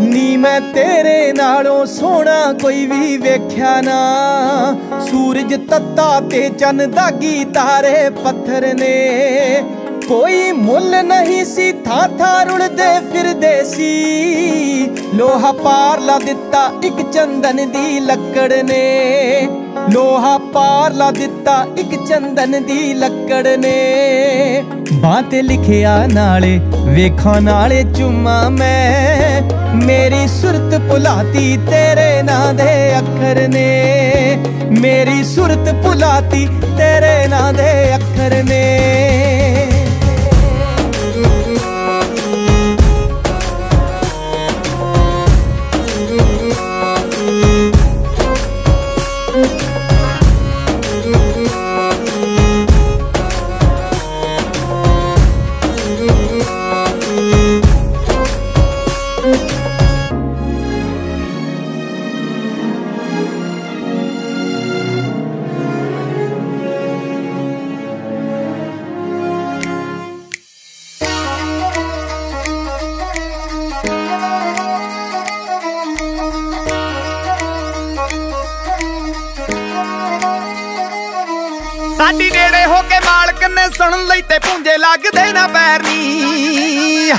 ਨੀ ਮੈਂ ਤੇਰੇ ਨਾਲੋਂ ਸੋਹਣਾ ਕੋਈ ਵੀ ਵੇਖਿਆ ਨਾ। ਸੂਰਜ ਤੱਤਾ ਤੇ ਚੰਨ ਦਾਗੀ ਤਾਰੇ ਪੱਥਰ ਨੇ। ਕੋਈ ਮੁੱਲ ਨਹੀਂ ਸੀ, ਥਾਂ ਥਾਂ ਰੁਲਦੇ ਫਿਰਦੇ ਸੀ। ਲੋਹਾ ਪਾਰ ਲਾ ਦਿੱਤਾ ਇੱਕ ਚੰਦਨ ਦੀ ਲੱਕੜ ਨੇ। ਲੋਹਾ ਪਾਰ ਲਾ ਦਿੱਤਾ ਇੱਕ ਚੰਦਨ ਦੀ ਲੱਕੜ ਨੇ। ਬਾਹ ਤੇ ਲਿਖਿਆ ਨਾਲੇ, ਵੇਖਾਂ ਨਾਲੇ ਚੁੰਮਾ ਮੈਂ। ਮੇਰੀ ਸੁਰਤ ਭੁਲਾਤੀ ਤੇਰੇ ਨਾਂ ਦੇ ਅੱਖਰ ਨੇ। ਮੇਰੀ ਸੁਰਤ ਭੁਲਾਤੀ ਤੇਰੇ ਨਾਂ ਦੇ ਅੱਖਰ ਨੇ। ਸਾਡੀ ਨੇੜੇ ਹੋ ਕੇ ਮਾਲਕ ਨੇ ਸੁਣ ਲਈ ਤੇ ਪੁੰਜੇ ਲੱਗਦੇ ਨਾ ਪੈਰਨੀ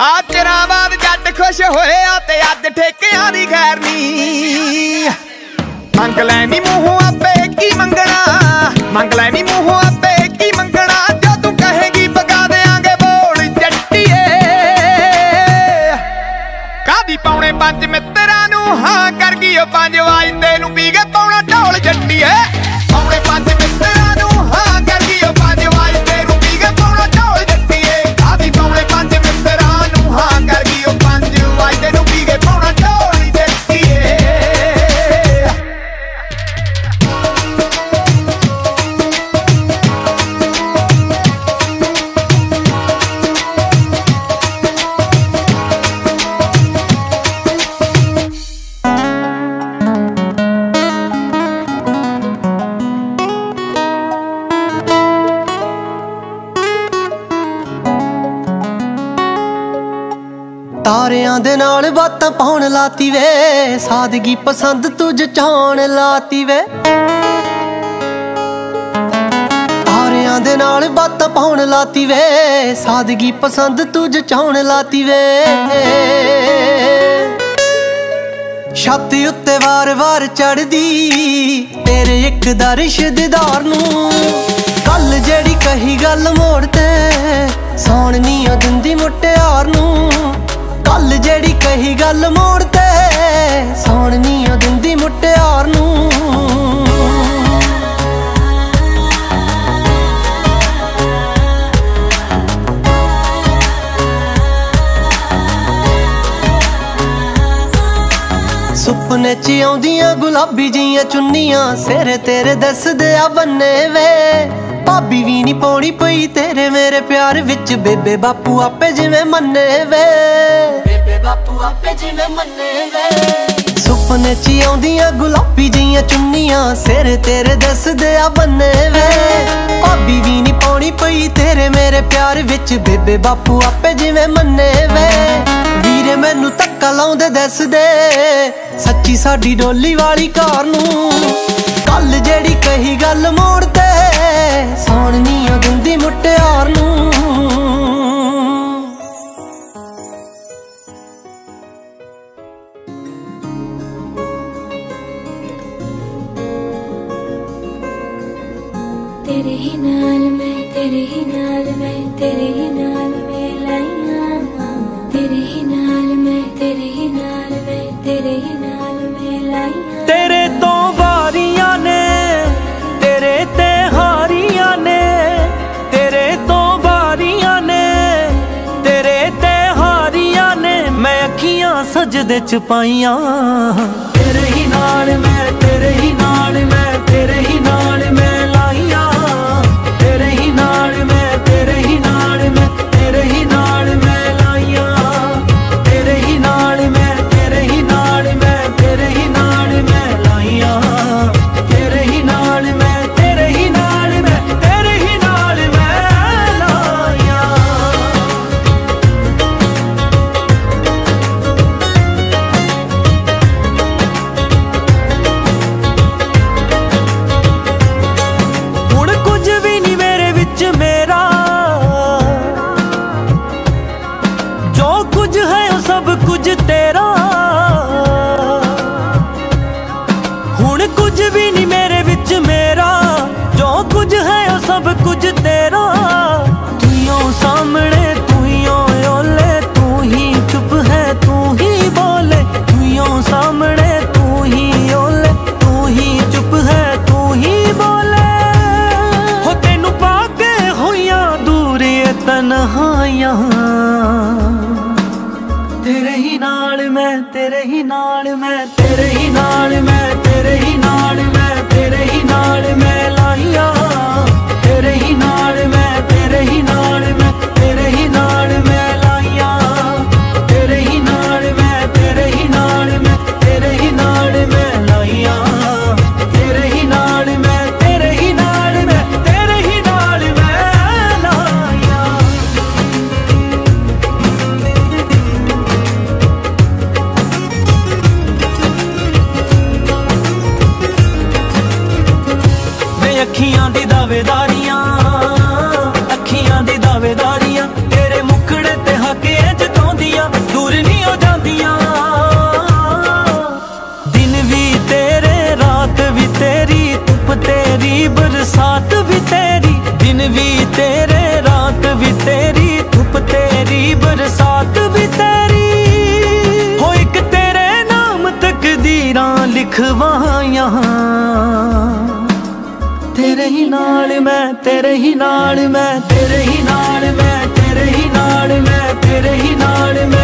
ਆ ਤੇਰਾ ਬਾਦ ਜੱਟ ਖੁਸ਼ ਹੋਇਆ ਤੇ ਅੱਜ ਠੇਕਿਆਂ ਦੀ ਖੈਰਨੀ ਮੰਗ ਲੈਣੀ ਮੂੰਹੋਂ ਆਪੇ ਕੀ ਮੰਗਣਾ। ਮੰਗ ਲੈ ਤਾਰਿਆਂ ਦੇ ਨਾਲ ਬਾਤਾਂ ਪਾਉਣ ਲਾਤੀ ਵੇ। ਸਾਦਗੀ ਪਸੰਦ ਤੂੰ ਜਚਾਉਣ ਲਾਤੀ ਵੇ। ਤਾਰਿਆਂ ਦੇ ਨਾਲ ਬਾਤਾਂ ਪਾਉਣ ਲਾਤੀ ਵੇ। ਸਾਦਗੀ ਪਸੰਦ ਤੂੰ ਜਚਾਉਣ ਲਾਤੀ ਵੇ। ਛੱਤ ਉੱਤੇ ਵਾਰ-ਵਾਰ ਚੜਦੀ ਤੇਰੇ ਇੱਕ ਦਾ ਰਿਸ਼ਤੇਦਾਰ ਨੂੰ। ਕੱਲ ਜਿਹੜੀ ਕਹੀ ਗੱਲ ਮੋੜ ਤੇ ਸੌਣ ਨਹੀਂ ਉਹ ਦਿੰਦੀ ਮੁਟਿਆਰ ਜਿਹੜੀ ਗੱਲ ਮੋੜ ਤੇ ਸੌਣ ਨਹੀਂ ਉਹ ਦਿੰਦੀ ਮੁਟਿਆਰ ਨੂੰ। ਸੁਪਨੇ ਚ ਆਉਂਦੀਆਂ ਗੁਲਾਬੀ ਜੀਆਂ ਚੁੰਨੀਆਂ ਸਿਰ ਤੇਰੇ ਦੱਸਦੇ ਆ ਬੰਨੇ ਵੇ। ਭਾਬੀ ਵੀ ਨਹੀਂ ਪਾਉਣੀ ਪਈ, ਤੇਰੇ ਮੇਰੇ ਪਿਆਰ ਵਿੱਚ ਬੇਬੇ ਬਾਪੂ ਆਪੇ ਜਿਵੇਂ ਮੰਨੇ ਵੇ। ਬਾਪੂ ਆਪੇ ਜਿਵੇਂ ਮੰਨੇ ਸੁਪਨੇ ਚ ਆਉਂਦੀਆਂ ਗੁਲਾਬੀ ਜੀਆਂ ਚੁੰਨੀਆਂ, ਸਿਰ ਤੇਰੇ ਦੱਸਦੇ ਆ ਬੰਨੇ ਵੇ ਭਾਬੀ ਵੀ ਨਹੀਂ ਪਾਉਣੀ ਪਈ ਤੇਰੇ ਮੇਰੇ ਪਿਆਰ ਵਿੱਚ। ਬੇਬੇ ਬਾਪੂ ਆਪੇ ਜਿਵੇਂ ਮੰਨੇ ਵੇ ਵੀਰੇ ਮੈਨੂੰ ਧੱਕਾ ਲਾਉਂਦੇ ਦੱਸਦੇ, ਸੱਚੀ ਸਾਡੀ ਡੋਲੀ ਵਾਲੀ ਕਾਰ ਨੂੰ। ਕੱਲ ਜਿਹੜੀ ਕਹੀ ਤੇਰੇ ਹੀ ਨਾਲ ਮੈਂ ਤੇਰੇ ਹੀ ਨਾਲ ਮੈਂ ਤੇਰੇ ਹੀ ਨਾਲ ਮੈਂ ਲਾਈਆਂ ਤੇਰੇ ਹੀ ਨਾਲ ਮੈਂ ਤੇਰੇ ਹੀ ਨਾਲ ਮੈਂ ਤੇਰੇ ਹੀ ਨਾਲ ਮੈਂ ਲਾਈਆਂ ਤੇਰੇ ਤੋਂ ਵਾਰੀਆਂ ਨੇ ਤੇਰੇ ਤੇ ਹਾਰੀਆਂ ਨੇ। ਤੇਰੇ ਤੋਂ ਵਾਰੀਆਂ ਨੇ ਤੇਰੇ ਤੇ ਹਾਰੀਆਂ ਨੇ। ਮੈਂ ਅੱਖੀਆਂ ਸਜਦੇ ਚ ਪਾਈਆਂ। ਤੇਰੇ ਹੀ ਨਾਲ ਮੈਂ ਤੇਰੇ ਹੀ ਨਾਲ ਮੈਂ ਤੇਰੇ ਹੀ ਸਭ ਕੁਝ ਤੇਰਾ ਅੱਖੀਆਂ ਦੀ ਦਾਵੇਦਾਰੀਆਂ ਅੱਖੀਆਂ ਦੀ ਦਾਵੇਦਾਰੀਆਂ ਤੇਰੇ ਮੁਖੜੇ ਤੇ ਹੱਕੇ ਜਤਾਉਂਦੀਆਂ ਦੂਰ ਨਹੀਂ ਹੋ ਜਾਂਦੀਆਂ। ਦਿਨ ਵੀ ਤੇਰੇ, ਰਾਤ ਵੀ ਤੇਰੀ, ਧੁੱਪ ਤੇਰੀ, ਬਰਸਾਤ ਵੀ ਤੇਰੀ। ਦਿਨ ਵੀ ਤੇਰੇ, ਰਾਤ ਵੀ ਤੇਰੀ, ਧੁੱਪ ਤੇਰੀ, ਬਰਸਾਤ ਵੀ ਤੇਰੀ। ਹੋ ਇੱਕ ਤੇਰੇ ਨਾਮ ਤਕਦੀਰਾਂ ਲਿਖਵਾਈਆਂ। ਤੇਰੇ ਹੀ ਨਾਲ ਮੈਂ, ਤੇਰੇ ਹੀ ਨਾਲ ਮੈਂ, ਤੇਰੇ ਹੀ ਨਾਲ ਮੈਂ, ਤੇਰੇ ਹੀ ਨਾਲ ਮੈਂ, ਤੇਰੇ ਹੀ ਨਾਲ ਮੈਂ।